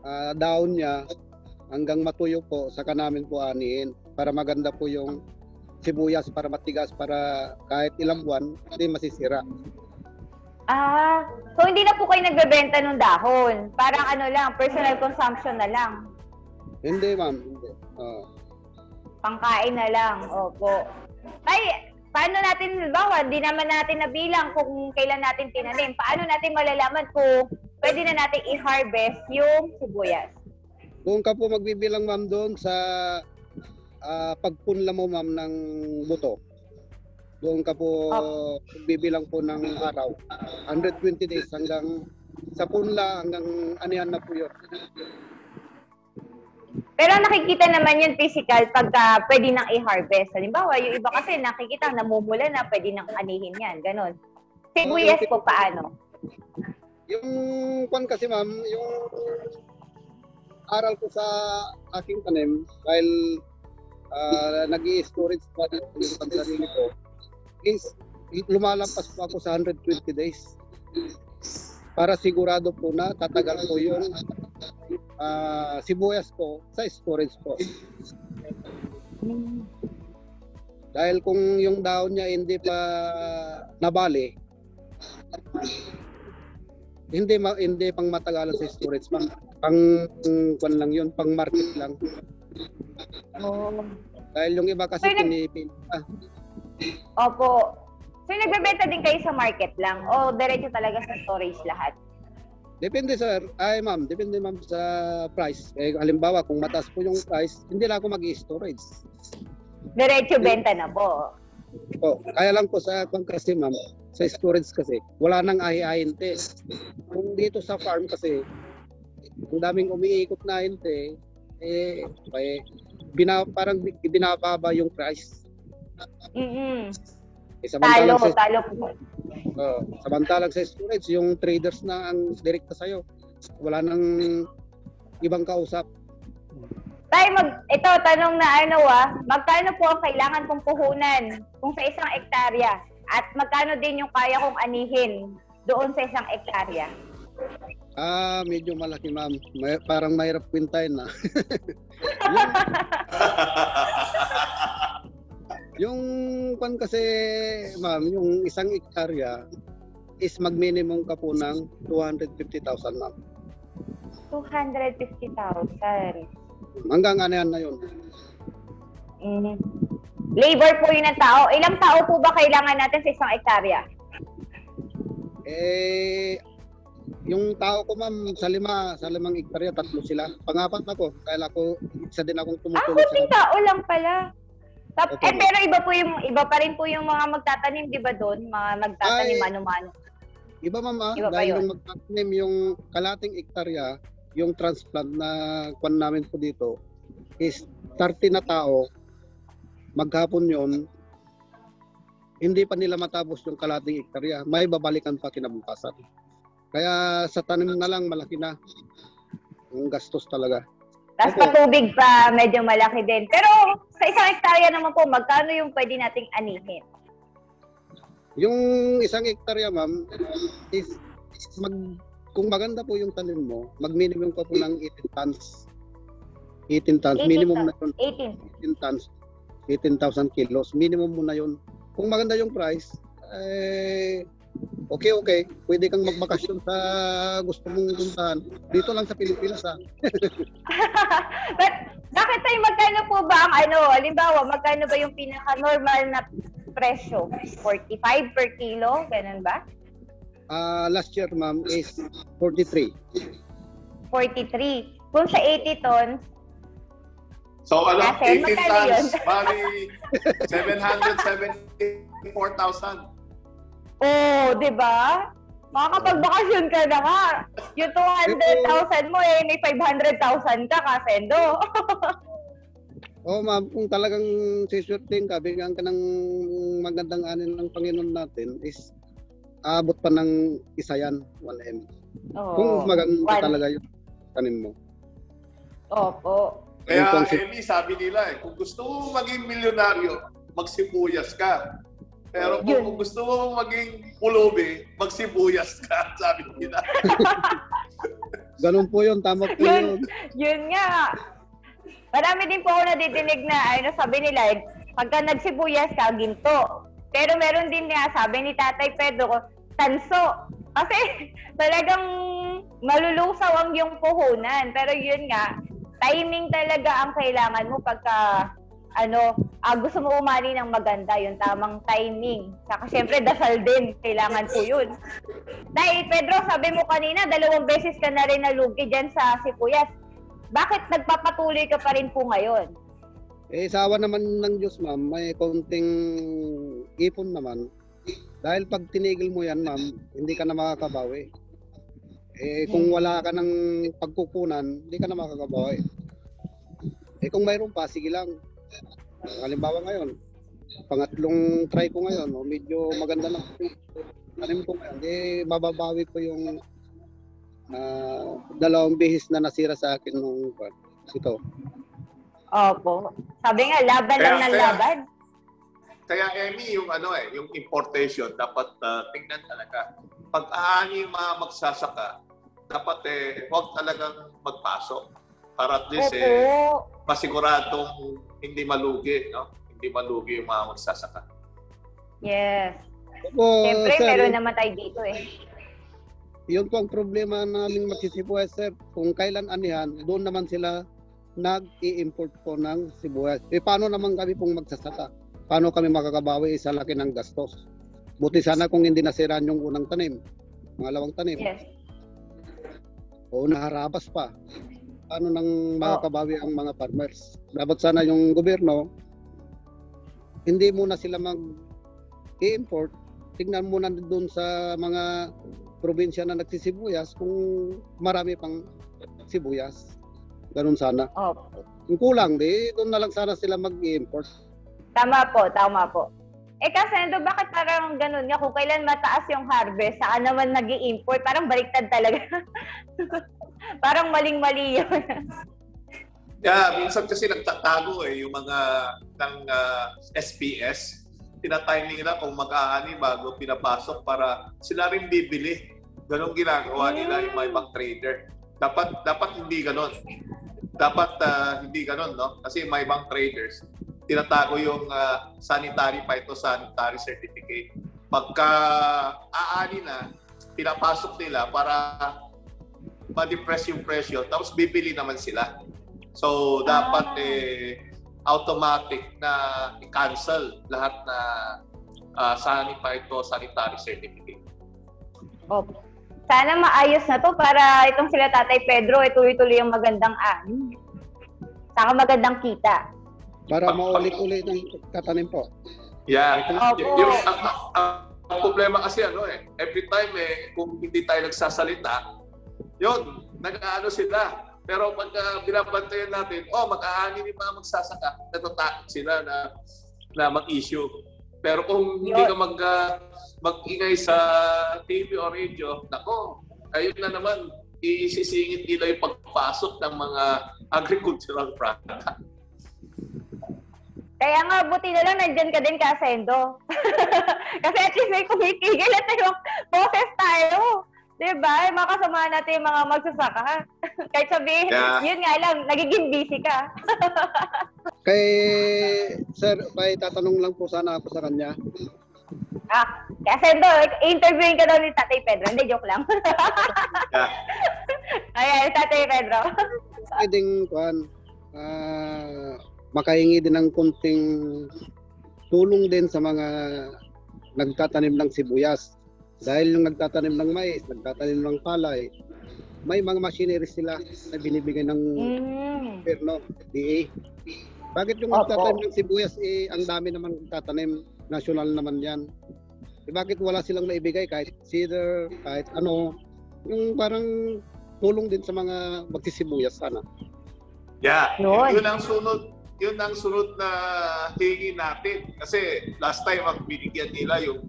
ah, dahon niya, hanggang matuyo po, saka namin po aniin. Para maganda po yung sibuyas, para matigas, para kahit ilang buwan, hindi masisira. Ah, so hindi na po kayo nagbebenta ng dahon. Parang ano lang, personal consumption na lang. Hindi, ma'am. Hindi. Ah. Pangkain na lang. Opo. Tay, paano natin, bawa, di naman natin nabilang kung kailan natin tinanim. Paano natin malalaman kung pwede na natin i-harvest yung sibuyas? Doon ka po magbibilang, ma'am, doon sa ah, pagpunla mo, ma'am, ng buto. Doon ka po magbibilang po ng araw. 120 days hanggang sa punla hanggang anihan na po yun. Pero nakikita naman yun physical pagka pwede nang i-harvest. Halimbawa, yung iba kasi nakikita namumula na pwede nang anihin yan. Ganon. Sibuyas po paano? Yung kwan kasi ma'am, yung aral ko sa aking tanim dahil uh, nag storage pa din yung pansarili ko. Is lumalampas po ako sa 120 days. Para sigurado po na tatagal po yung ah, sibuyas ko sa storage po. Dahil kung yung dahon niya hindi pa nabali, hindi ma, hindi pang matagalan sa storage pang pang kwan lang yun pang market lang Oh. dahil yung iba kasi Pero nag- pinipil ah, Opo. So, nagbebenta din kayo sa market lang o diretso talaga sa storage lahat? depende sir ay ma'am depende ma'am sa price eh, halimbawa kung mataas po yung price hindi na ako mag-storage Diretso benta na po. Po, kaya lang po sa kung kasi ma'am, sa storage kasi, wala nang ahi-ahinte. Kung dito sa farm kasi, ang daming umiikot na ahinte, eh, eh bina, parang binababa yung price. Mm-mm. Eh, Talo, sa, talo po. oh, samantalang sa storage, yung traders na ang direkta sa'yo. Wala nang ibang kausap. Tay, mag, ito, tanong na ano ah, magkano po ang kailangan kong puhunan kung sa isang ektarya? At magkano din yung kaya kong anihin doon sa isang ektarya? Ah, medyo malaki ma'am. May, parang mahirap kwintahin na. yung pan kasi ma'am, yung isang ektarya is mag-minimum ka po ng 250,000 ma'am. 250,000. Hanggang ano yan na yun. Mm. Labor po yun ng tao. Ilang tao po ba kailangan natin sa isang ektarya? Eh, yung tao ko ma'am sa lima, sa limang ektarya, tatlo sila. Pangapat ako. Dahil ako, isa din akong Ah, tumutulong kunting sa tao lang pala. Tap, Opo. eh, pero iba po yung iba pa rin po yung mga magtatanim, 'di ba doon? Mga nagtatanim mano-mano. Iba ma'am ah, Iba dahil yun. yung magtatanim yung kalating ektarya, yung transplant na kwan namin po dito is 30 na tao, maghapon yon hindi pa nila matapos yung kalating ektarya. May babalikan pa kinabukasan. Kaya sa tanim na lang, malaki na. Yung gastos talaga. Tapos Opo. patubig pa, medyo malaki din. Pero sa isang hektarya naman po, magkano yung pwede nating anihin? Yung isang ektarya, ma'am, is mag kung maganda po yung tanim mo, mag-minimum ka po ng 18 tons. 18 tons, 18 minimum na yun. 18. 18 tons, 18,000 kilos. Minimum mo na yun. Kung maganda yung price, eh, okay, okay. Pwede kang magbakasyon sa gusto mong puntahan. Dito lang sa Pilipinas, ha. But bakit tayo magkano po ba ang ano, halimbawa, magkano ba yung pinaka-normal na presyo? 45 per kilo? Ganun ba? Ah, last year, ma'am, is 43. 43. Kung sa 80 tons, So ano, 18 magkano yun? tons, bali 774,000. oh, di ba? Makakapagbakasyon ka na nga. Yung 200,000 mo eh, may 500,000 ka kasendo. Oo, ma'am, kung talagang sisurting ka, bigyan ka ng magandang anin ng Panginoon natin, is abot pa ng isa yan, 1M. Oo. Kung maganda One. talaga yung tanim mo. Opo. Kaya concept- Emi, sabi nila eh, kung gusto mo maging milyonaryo, magsibuyas ka. Pero kung, kung gusto mo maging pulubi, magsibuyas ka, sabi nila. Ganun po yun, tama po Yun. yun. Yun nga. Marami din po ako nadidinig na, ano sabi nila, eh, pagka nagsibuyas ka, ginto. Pero meron din nga, sabi ni Tatay Pedro, tanso. Kasi talagang malulusaw ang yung puhunan. Pero yun nga, timing talaga ang kailangan mo pagka ano, ah, gusto mo umani ng maganda, yung tamang timing. Saka syempre, dasal din. Kailangan po yun. Dahil, Pedro, sabi mo kanina, dalawang beses ka na rin nalugi dyan sa sipuyas. Bakit nagpapatuloy ka pa rin po ngayon? Eh, sawa naman ng Diyos, ma'am, may konting ipon naman. Dahil pag tinigil mo yan, ma'am, hindi ka na makakabawi. Eh, kung wala ka ng pagkukunan, hindi ka na makakabawi. Eh, kung mayroon pa, sige lang. Halimbawa ngayon, pangatlong try ko ngayon, oh, medyo maganda na. Tanim ko ngayon, eh, mababawi ko yung ah, dalawang bihis na nasira sa akin nung ito. Opo. Sabi nga, laban lang ng kaya- laban. Kaya Emi, yung ano eh, yung importation, dapat ah, tingnan talaga. Pag aani yung mga magsasaka, dapat eh, huwag talagang magpasok. Para at least Opo. eh, masiguradong hindi malugi, no? Hindi malugi yung mga magsasaka. Yes. Opo, Siyempre, sir, meron naman tayo dito eh. yun po ang problema namin magsisibuyas sir. Kung kailan anihan, doon naman sila nag-i-import po ng sibuyas. Eh paano naman kami pong magsasaka? Paano kami makakabawi sa laki ng gastos? Buti sana kung hindi nasiraan yung unang tanim, pangalawang tanim, Yes. o naharabas pa. Paano nang makakabawi ang mga farmers? Dapat sana yung gobyerno hindi muna sila mag i-import, tingnan muna doon sa mga probinsya na nagsisibuyas kung marami pang sibuyas. Ganun sana. Opo. Kung kulang, di doon na lang sana sila mag-import. Tama po, tama po. Eh kasi Ando, bakit parang ganun nga? Kung kailan mataas yung harvest, saka naman nag import parang baliktad talaga. parang maling-mali yun. Yeah, minsan kasi nagtatago eh, yung mga ng ah, SPS. Tinatiming nila kung mag-aani bago pinapasok para sila rin bibili. Ganon ginagawa nila yung mga ibang trader. Dapat dapat hindi ganon. Dapat ah, hindi ganon, no? Kasi may ibang traders, tinatago yung ah, sanitary phytosanitary certificate. Pagka aani na, pinapasok nila para ma-depress yung presyo, tapos bibili naman sila. So, dapat Ah. eh, automatic na i-cancel lahat na uh, sanitary to sanitary certificate. Opo. Sana maayos na to para itong sila Tatay Pedro, eh, tuloy-tuloy yung magandang ani. Saka magandang kita. Para maulit-ulit ng tatanim po. Yeah. Opo. Y- yung, ang, ang- ang- ang problema kasi ano eh, every time eh, kung hindi tayo nagsasalita, yun, nag-ano sila. Pero pagka binabantayan natin, oh, mag-aani ni mga magsasaka, natatakot sila na, na mag-issue. Pero kung hindi ka mag, ah, mag-ingay sa TV o radio, nako, ayun na naman, isisingit nila yung pagpasok ng mga agricultural product. Kaya nga, buti na lang nandyan ka din, Kasendo. Kasi at least may kumikigil at yung boses tayo. Diba? Yung mga kasama natin yung mga magsasaka. Kahit sabihin, Yeah. yun nga lang, nagiging busy ka. Kay sir, may tatanong lang po sana ako sa kanya. Ah, Kasendo, interviewin ka daw ni Tatay Pedro. Hindi, joke lang. Yeah. Ayan, Tatay Pedro. Pwedeng kuan ah, makahingi din ng konting tulong din sa mga nagtatanim ng sibuyas. Dahil yung nagtatanim ng mais, nagtatanim ng palay, may mga machinery sila na binibigay ng Mm. gobyerno, DA. Bakit yung Opo. nagtatanim ng sibuyas, eh, ang dami naman nagtatanim, national naman yan. Eh, bakit wala silang maibigay kahit cedar, kahit ano, yung parang tulong din sa mga magsisibuyas sana. Yeah, Yun. yun, yun ang sunod yun ang sunod na hingi natin. Kasi last time ang binigyan nila yung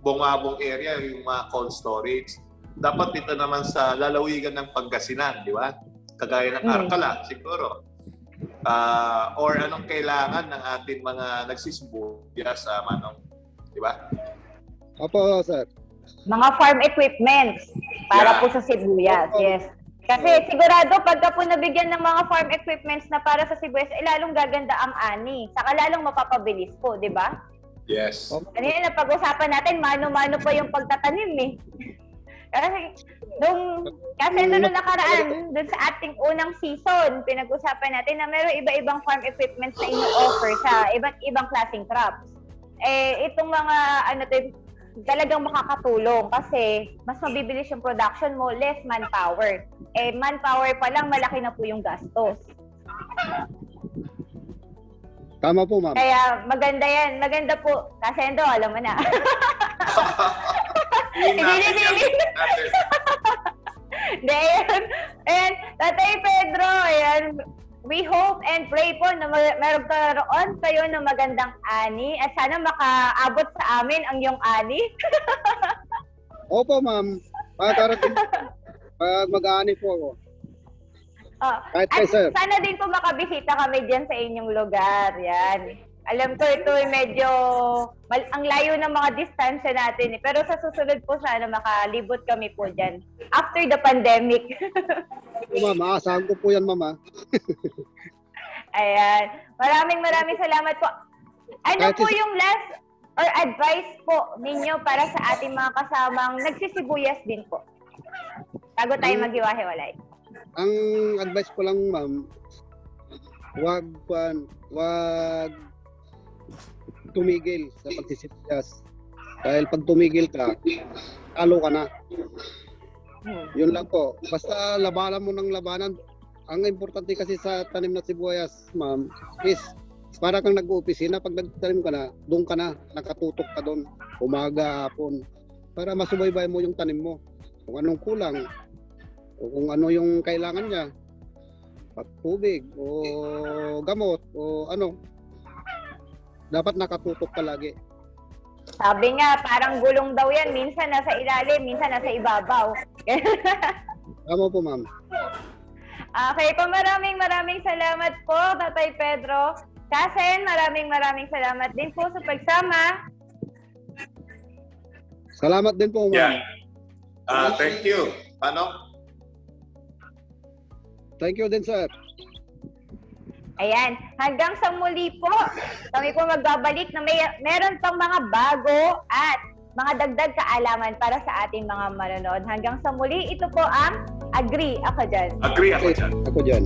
bungabong area, yung mga cold storage. Dapat dito naman sa lalawigan ng Pangasinan, di ba? Kagaya ng Mm. Arcala, siguro. Ah, or anong kailangan ng ating mga nagsisibuya sa manong, di ba? Opo, sir. Mga farm equipments para Yeah. po sa sibuyas. Yes. Kasi sigurado pagka po nabigyan ng mga farm equipments na para sa sibuyas, eh, lalong gaganda ang ani. Saka lalong mapapabilis po, di ba? Yes. Kanina napag-usapan natin, mano-mano pa yung pagtatanim eh. Kasi nung kasi nung nakaraan, dun sa ating unang season, pinag-usapan natin na meron iba-ibang farm equipments na ino-offer sa iba't ibang klaseng crops. Eh, itong mga ano to, talagang makakatulong kasi mas mabibilis yung production mo, less manpower. Eh, manpower pa lang, malaki na po yung gastos. Tama po, ma'am. Kaya maganda yan. Maganda po. Kasendo, alam mo na. Hindi. Hindi, ayan. Ayan, Tatay Pedro, ayan. We hope and pray po na ma- meron karoon kayo ng magandang ani at sana makaabot sa amin ang yung ani. Opo, ma'am. Pagkarating, pag mag-aani po ako. Oh, Kahit at kay sir. sana din po makabisita kami dyan sa inyong lugar. Yan. Alam ko ito ay medyo mal- ang layo ng mga distansya natin. eh. Pero sa susunod po sana makalibot kami po dyan. After the pandemic. Opo, ma'am. Aasahan ko po yan, ma'am. ah. Ayan. Maraming maraming salamat po. Ano po yung last or advice po ninyo para sa ating mga kasamang nagsisibuyas din po? Bago tayo maghiwa-hiwalay. Ang advice ko lang, ma'am, wag, kuan, wag tumigil sa pagsisibuyas. Dahil pag tumigil ka, talo ka na. Yun lang po. Basta labanan mo ng labanan. Ang importante kasi sa tanim na sibuyas, ma'am, is para kang nag-opisina, pag nagtanim ka na, doon ka na, nakatutok ka doon, umaga, hapon, para masubaybay mo yung tanim mo. Kung anong kulang, o kung ano yung kailangan niya, pat tubig, o gamot, o ano, dapat nakatutok palagi. Sabi nga, parang gulong daw yan. Minsan nasa ilalim, minsan nasa ibabaw. Tama po, ma'am. okay po, maraming maraming salamat po, Tatay Pedro. Kasen, maraming maraming salamat din po sa pagsama. Salamat din po, ma'am. Yeah. Ah, thank you. Ano? Thank you din, sir. Ayan, hanggang sa muli po, kami po magbabalik na may meron pang mga bago at mga dagdag kaalaman para sa ating mga manonood. Hanggang sa muli, ito po ang Agree Ako Dyan. Agree ako dyan. ako dyan.